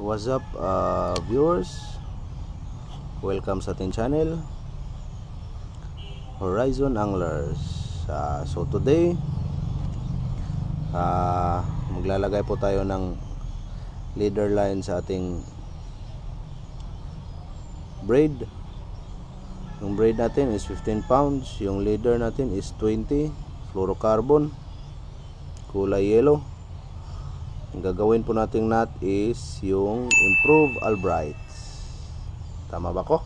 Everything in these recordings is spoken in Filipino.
What's up uh, viewers? Welcome sa ating channel Horizon Anglers. Uh, So today uh, Maglalagay po tayo ng Leader line sa ating Braid. Yung braid natin is 15 pounds Yung leader natin is 20 Fluorocarbon Kulay yellow ang gagawin po nating knot is yung improve Albright. Tama ba ko?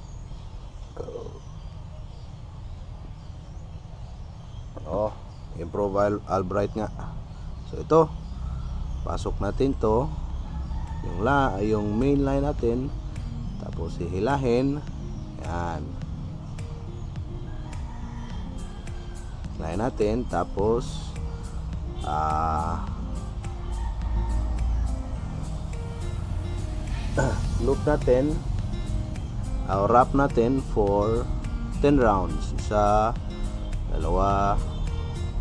Oh, improve Al Albright nga. So ito, pasok natin to yung la yung main line natin tapos hihilahin yan line natin tapos ah loop natin. Uh, wrap natin for 10 rounds. Isa dalawa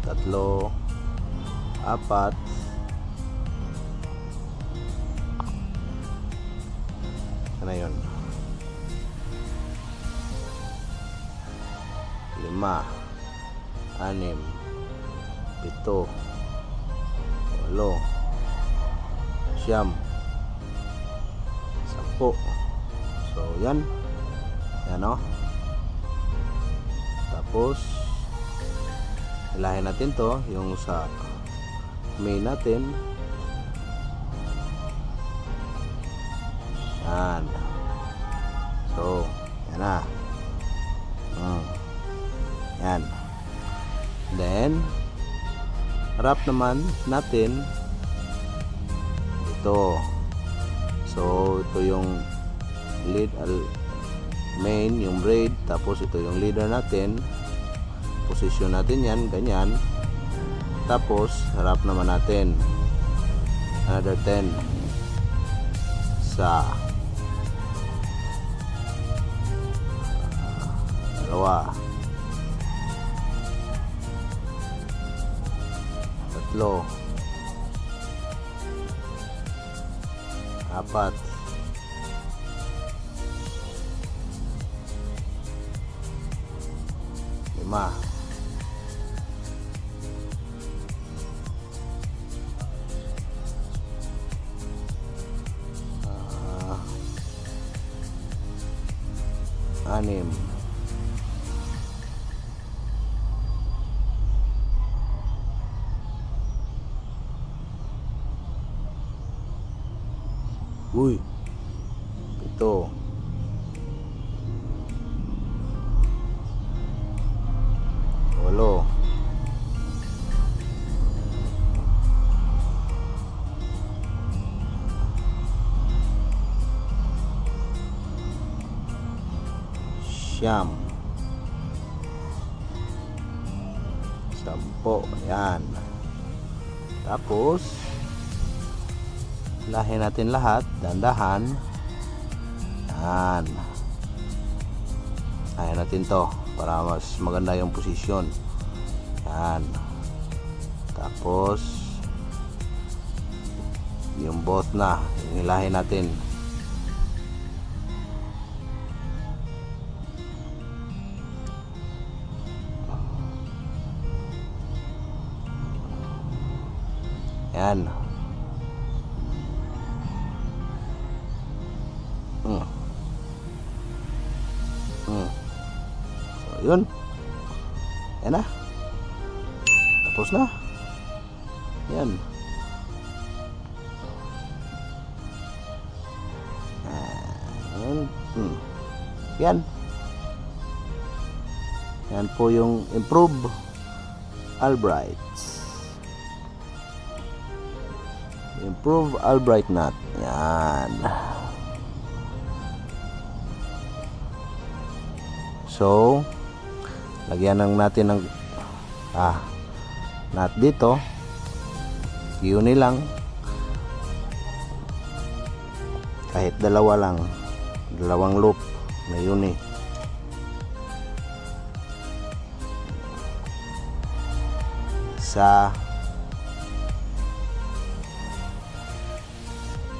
tatlo apat ano yun. Lima anim pito walo siyam po so yan. Yan o tapos hilahin natin to yung sa main natin. Yan. So yan na. Hmm. yan. Then wrap naman natin ito ito yung lead al main, yung braid, tapos ito yung leader natin. Position natin yan, ganyan. Tapos, harap naman natin. Another 10 sa dalawa tatlo apat lima uh, anim Uy. Ito. Walo. Siyam. Sampo. Yan. Tapos, lahin natin lahat lahin natin to para mas maganda yung posisyon. Yan. Tapos yung both na yung hilahin natin. Yan yun. Yan na. Tapos na. Yan. Yan. Hmm. Yan. Po yung improve Albright. Improve Albright nut. Yan. So, lagyan lang natin ng ah, nut dito. Uni lang. Kahit dalawa lang. Dalawang loop na uni. Isa.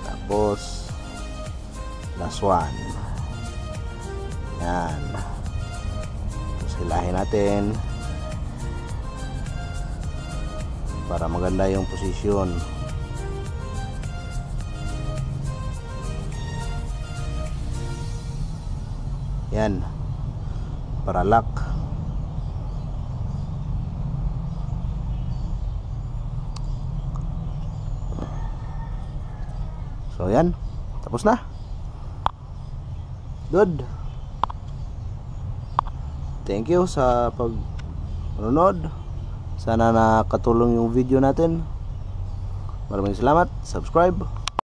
Tapos last one yan tapos hilahin natin. Para maganda yung posisyon. Yan. Para lock. So yan. Tapos na. Good thank you sa pag nanonood. Sana nakatulong yung video natin. Maraming salamat. Subscribe